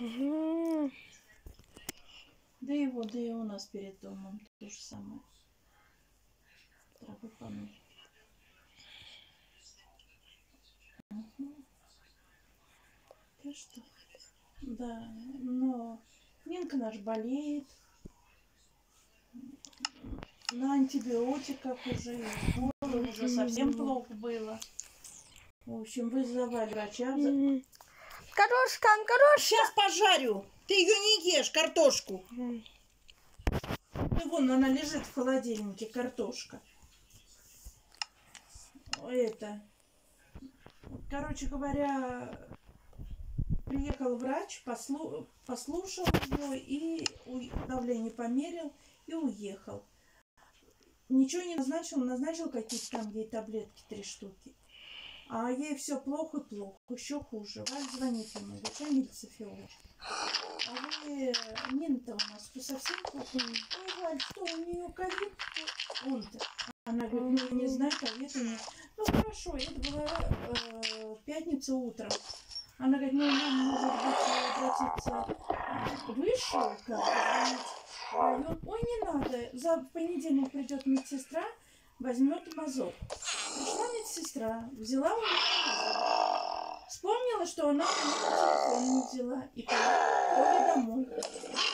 Мгм. Да и вот, да и у нас перед домом то же самое. Травы помыть. Мгм. Ты что? Да, но Нинка наш болеет. На антибиотиках уже, уже совсем плохо было. В общем, вызывали врача. Картошка, картошка. Сейчас пожарю. Ты ее не ешь, картошку. Ну, вон она лежит в холодильнике, картошка. Это. Короче говоря, приехал врач, послу- послушал ее и давление померил и уехал. Ничего не назначил, назначил какие-то там ей таблетки, три штуки. А ей все плохо, плохо, еще хуже. Валь звонит ему, Шамиль Софиович, а вы, Нина-то у нас совсем плохо? Ой, Валь, что, у нее ковид? Он-то. Она говорит, ну, не знаю, ковид у нее. Ну, хорошо, это была э, пятница утром. Она говорит, ну, нам, может быть, обратиться выше, как район. Ой, не надо, за понедельник придет медсестра, возьмет мазок. Медсестра, взяла у. Вспомнила, что она телефон не взяла и поехала домой.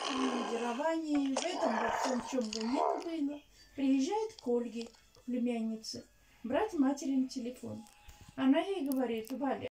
Командирование, в этом во всем, в чем у Нины было, приезжает к Ольге, племяннице, брать материн телефон.